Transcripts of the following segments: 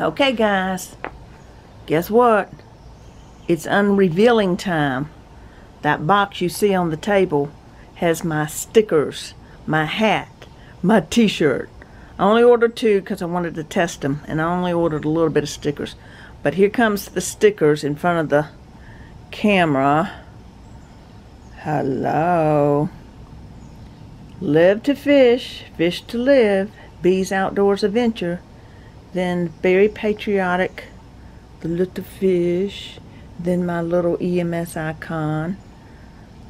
Okay, guys. Guess what? It's unrevealing time. That box you see on the table has my stickers, my hat, my t-shirt. I only ordered two because I wanted to test them, and I only ordered a little bit of stickers. But here comes the stickers in front of the camera. Hello. Live to fish, fish to live, B's Outdoors Adventure. Then very patriotic, the little fish. Then my little EMS icon.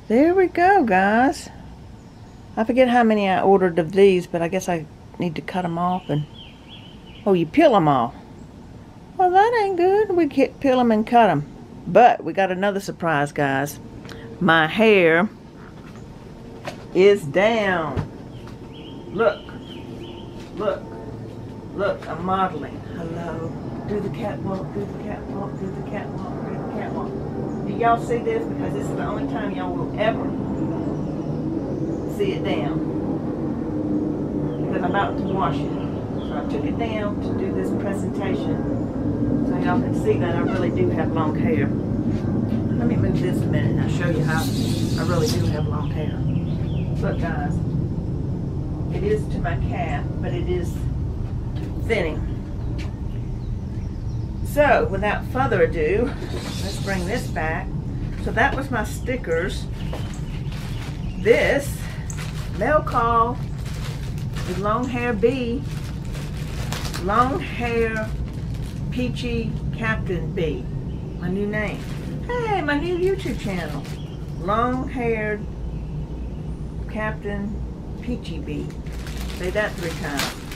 There we go, guys. I forget how many I ordered of these, but I guess I need to cut them off and... Oh, you peel them off. Well, that ain't good. We can't peel them and cut them. But we got another surprise, guys. My hair is down. Look. Look. Look, I'm modeling. Hello. Do the catwalk, do the catwalk, do the catwalk, do the catwalk. Do y'all see this? Because this is the only time y'all will ever see it down. Because I'm about to wash it. So I took it down to do this presentation. So y'all can see that I really do have long hair. Let me move this a minute and I'll show you how I really do have long hair. Look guys, it is to my calf, but it is thinning. So, without further ado, let's bring this back. So that was my stickers. This, mail call, with long hair B, long hair peachy Captain B, my new name. Hey, my new YouTube channel, long haired Captain Peachy B. Say that three times.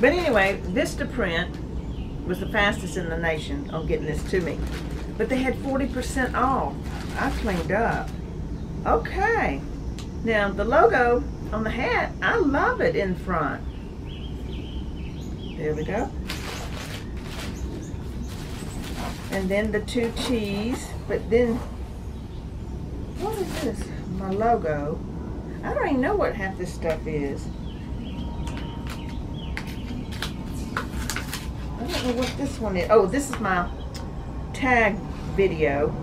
But anyway, Vistaprint was the fastest in the nation on getting this to me. But they had 40% off. I cleaned up. Okay. Now, the logo on the hat, I love it in front. There we go. And then the two cheese, but then, what is this? my logo. I don't even know what half this stuff is. I don't know what this one is. Oh, this is my tag video.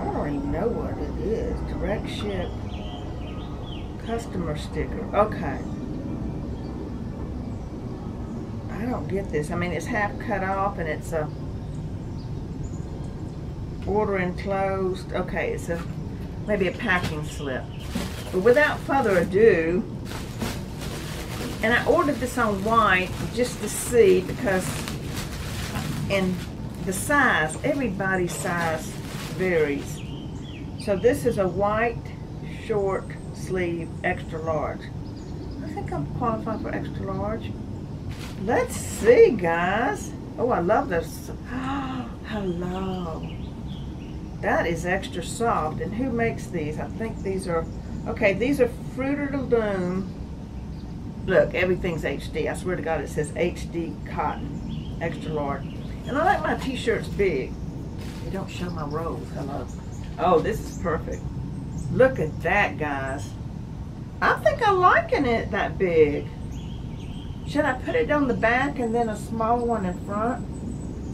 I don't even know what it is. Direct ship customer sticker. Okay. I don't get this. I mean, it's half cut off and it's a order enclosed. Okay, it's a maybe a packing slip. But without further ado, and I ordered this on white just to see because in the size, everybody's size varies. So this is a white short sleeve extra large. I think I'm qualified for extra large. Let's see guys. Oh, I love this. Hello. That is extra soft. And who makes these? I think these are, okay, these are Fruit of the Loom. Look, everything's HD. I swear to God, it says HD cotton, extra large. And I like my t-shirts big. They don't show my rolls. Hello. Oh, this is perfect. Look at that, guys. I think I'm liking it that big. Should I put it on the back and then a smaller one in front?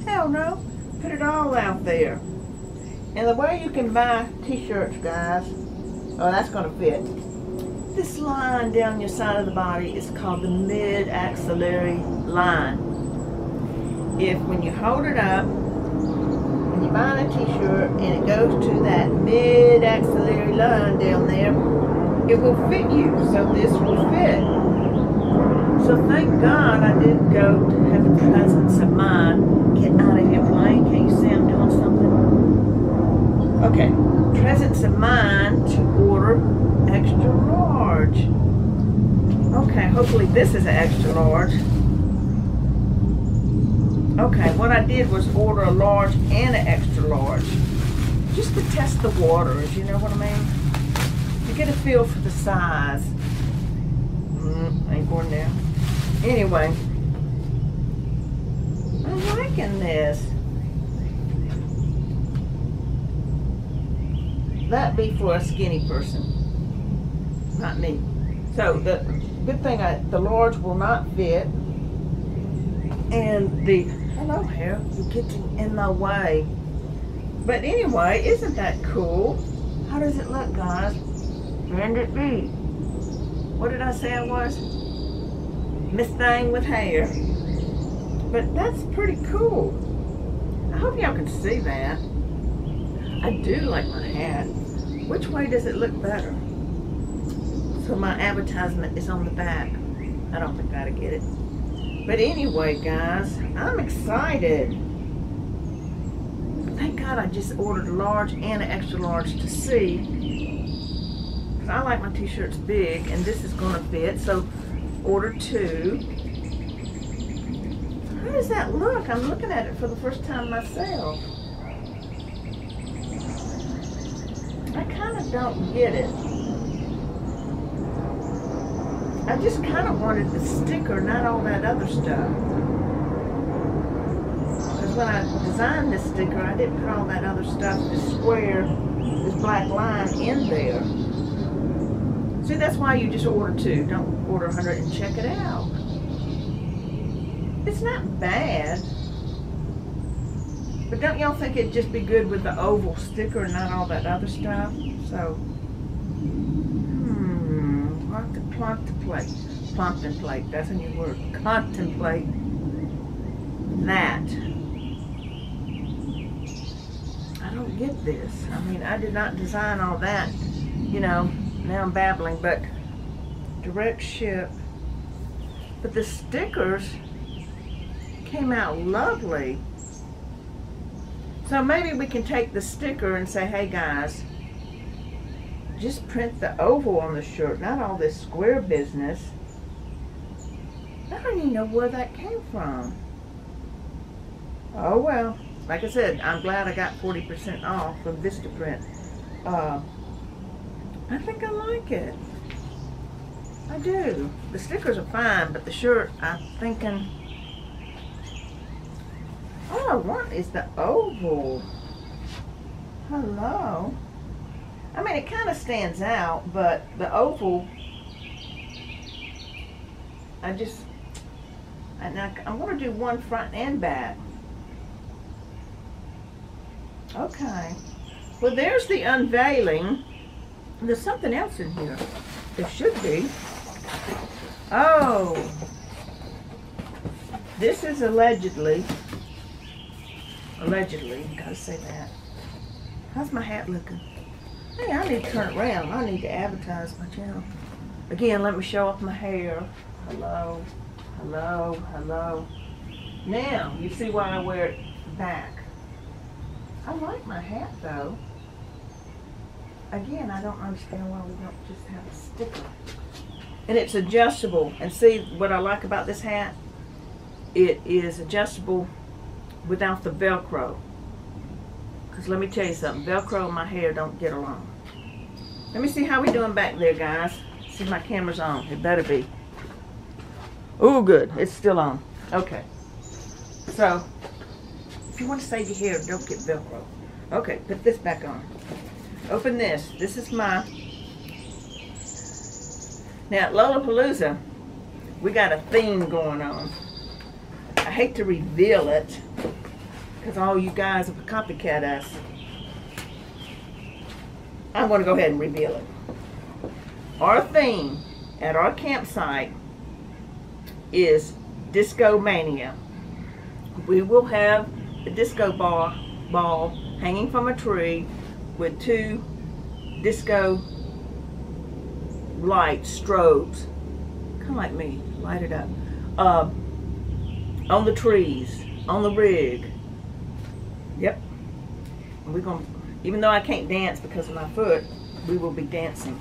Hell no. Put it all out there. And the way you can buy t-shirts, guys, oh, that's going to fit. This line down your side of the body is called the mid-axillary line. If when you hold it up, when you buy a t-shirt and it goes to that mid-axillary line down there, it will fit you. So this will fit. So thank God I did go to have the presence of mind. Get out of here, plane. Can you see I'm doing something? Okay, presence of mind to order extra large. Okay, hopefully this is an extra large. Okay, what I did was order a large and an extra large. Just to test the waters, you know what I mean? To get a feel for the size. Mm, ain't going there. Anyway, I'm liking this. That'd be for a skinny person, not me. So the good thing, I, the large will not fit. And the, hello hair, you're getting in my way. But anyway, isn't that cool? How does it look, guys? And it be? What did I say I was? Miss Thing with hair. But that's pretty cool. I hope y'all can see that. I do like my hat. Which way does it look better? So my advertisement is on the back. I don't think I gotta get it. But anyway, guys, I'm excited. Thank God I just ordered a large and an extra large to see. Because I like my t-shirts big, and this is going to fit. So, order two. How does that look? I'm looking at it for the first time myself. I kind of don't get it. I just kind of wanted the sticker, not all that other stuff. Because when I designed this sticker, I didn't put all that other stuff, this square, this black line in there. See, that's why you just order two. Don't order 100 and check it out. It's not bad. But don't y'all think it'd just be good with the oval sticker and not all that other stuff? So, contemplate, contemplate, that's a new word, contemplate that. I don't get this. I mean, I did not design all that, you know, now I'm babbling, but direct ship. But the stickers came out lovely. So maybe we can take the sticker and say, hey guys, just print the oval on the shirt, not all this square business. I don't even know where that came from. Oh well, like I said, I'm glad I got 40% off from Vistaprint. Uh, I think I like it. I do. The stickers are fine, but the shirt, I'm thinking all I want is the oval. Hello. I mean, it kind of stands out, but the oval, I just, and I, I'm going to do one front and back. Okay. Well, there's the unveiling. There's something else in here. There should be. Oh. This is allegedly Allegedly, gotta say that. How's my hat looking? Hey, I need to turn around. I need to advertise my channel. Again, let me show off my hair. Hello, hello, hello. Now, you see why I wear it back. I like my hat though. Again, I don't understand why we don't just have a sticker. And it's adjustable. And see what I like about this hat? It is adjustable without the Velcro. Because let me tell you something, Velcro and my hair don't get along. Let me see how we doing back there, guys. See my camera's on. It better be. Oh, good. It's still on. Okay. So, if you want to save your hair, don't get Velcro. Okay, put this back on. Open this. This is my... Now, at Lollapalooza, we got a theme going on. I hate to reveal it because all you guys have copycat us. I'm going to go ahead and reveal it. Our theme at our campsite is Disco Mania. We will have a disco ball, ball hanging from a tree with two disco light strobes, kind of like me, light it up, uh, on the trees, on the rig, Yep. And We're going to, even though I can't dance because of my foot, we will be dancing.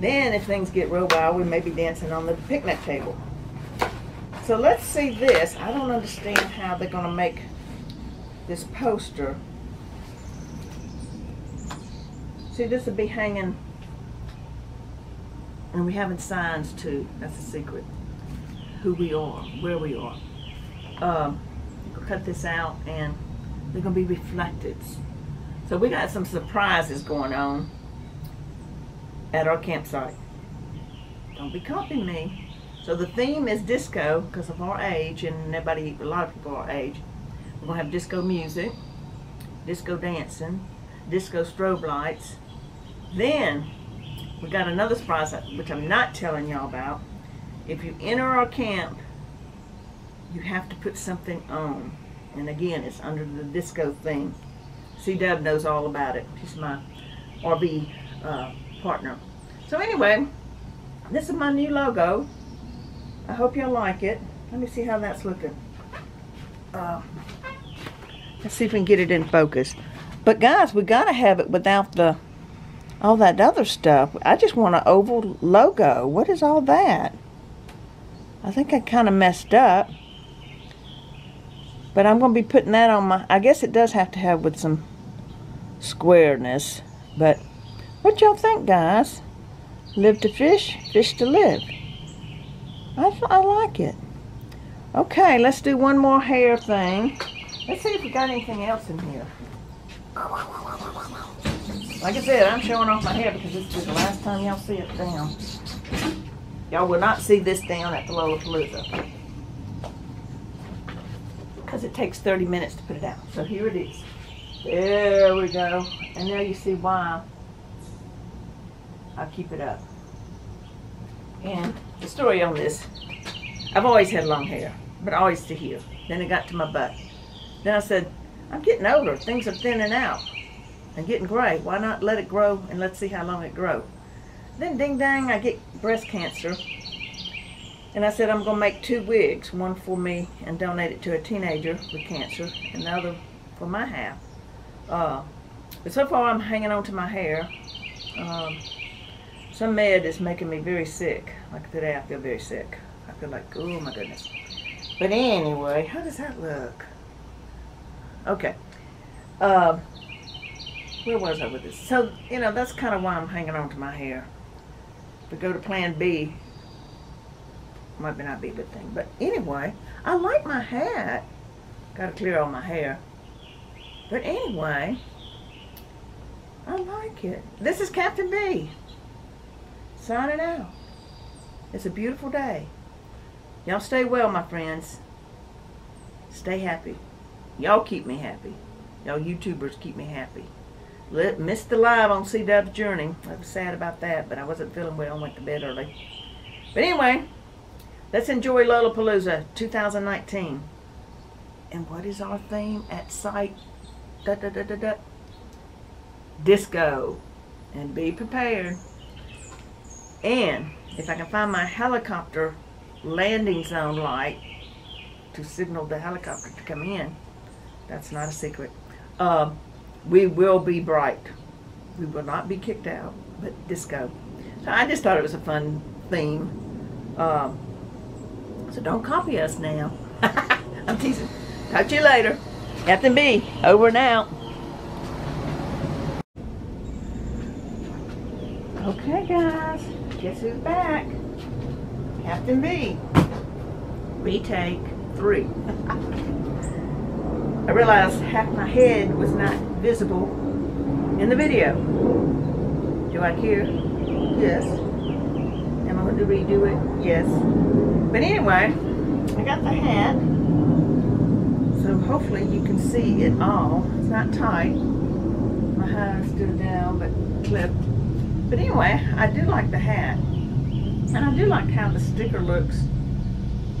Then if things get real wild, we may be dancing on the picnic table. So let's see this. I don't understand how they're going to make this poster. See, this will be hanging, and we having signs too. That's a secret. Who we are, where we are. Um, cut this out and they're going to be reflected. So we got some surprises going on at our campsite. Don't be copying me. So the theme is disco because of our age and everybody, a lot of people our age. We're gonna have disco music, disco dancing, disco strobe lights. Then we got another surprise, which I'm not telling y'all about. If you enter our camp, you have to put something on. And again, it's under the disco theme. C-Dub knows all about it. He's my RB uh, partner. So anyway, this is my new logo. I hope y'all like it. Let me see how that's looking. Uh, let's see if we can get it in focus. But guys, we gotta have it without the all that other stuff. I just want an oval logo. What is all that? I think I kind of messed up. But I'm going to be putting that on my... I guess it does have to have with some squareness. But what y'all think, guys? Live to fish, fish to live. I, I like it. Okay, let's do one more hair thing. Let's see if we got anything else in here. Like I said, I'm showing off my hair because this is the last time y'all see it down. Y'all will not see this down at the Lollapalooza. Because it takes 30 minutes to put it out. So here it is. There we go. And now you see why I keep it up. And the story on this, I've always had long hair, but always to here. Then it got to my butt. Then I said, I'm getting older. Things are thinning out and getting gray. Why not let it grow and let's see how long it grows. Then ding dang, I get breast cancer. And I said I'm going to make two wigs, one for me and donate it to a teenager with cancer, and the other for my half. Uh, but so far I'm hanging on to my hair. Um, some med is making me very sick. Like today I feel very sick. I feel like, oh my goodness. But anyway, how does that look? Okay. Uh, where was I with this? So, you know, that's kind of why I'm hanging on to my hair. To go to plan B, might be not be a good thing. But anyway, I like my hat. Got to clear all my hair. But anyway, I like it. This is Captain B. Signing out. It's a beautiful day. Y'all stay well, my friends. Stay happy. Y'all keep me happy. Y'all YouTubers keep me happy. Let, missed the live on C-Dub's Journey. I was sad about that, but I wasn't feeling well and went to bed early. But anyway, let's enjoy Lollapalooza 2019. And what is our theme at site? Da, da, da, da, da. Disco. And be prepared. And if I can find my helicopter landing zone light to signal the helicopter to come in, that's not a secret. Um, we will be bright. We will not be kicked out, but disco. So I just thought it was a fun theme. Um, so don't copy us now. I'm teasing. Talk to you later. Captain B, over and out. Okay, guys. Guess who's back? Captain B. Retake three. I realized half my head was not visible in the video. Do I care? Yes. Am I going to redo it? Yes. But anyway, I got the hat. So hopefully you can see it all. It's not tight. My hair is still down, but clipped. But anyway, I do like the hat. And I do like how the sticker looks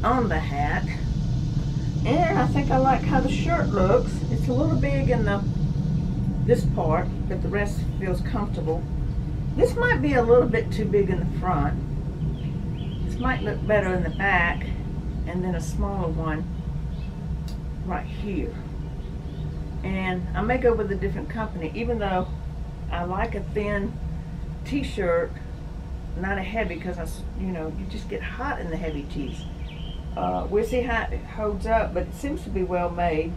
on the hat. And I think I like how the shirt looks. It's a little big in the this part, but the rest feels comfortable. This might be a little bit too big in the front. Might look better in the back, and then a smaller one right here. And I may go with a different company, even though I like a thin t-shirt, not a heavy, because I, you know, you just get hot in the heavy tees. Uh, we'll see how it holds up, but it seems to be well made.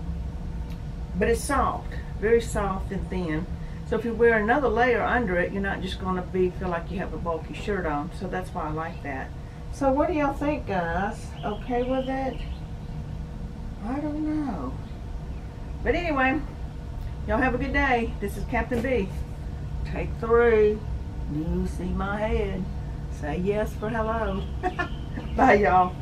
But it's soft, very soft and thin. So if you wear another layer under it, you're not just going to be feel like you have a bulky shirt on. So that's why I like that. So what do y'all think, guys? Okay with it? I don't know. But anyway, y'all have a good day. This is Captain B. Take three. You see my head. Say yes for hello. Bye, y'all.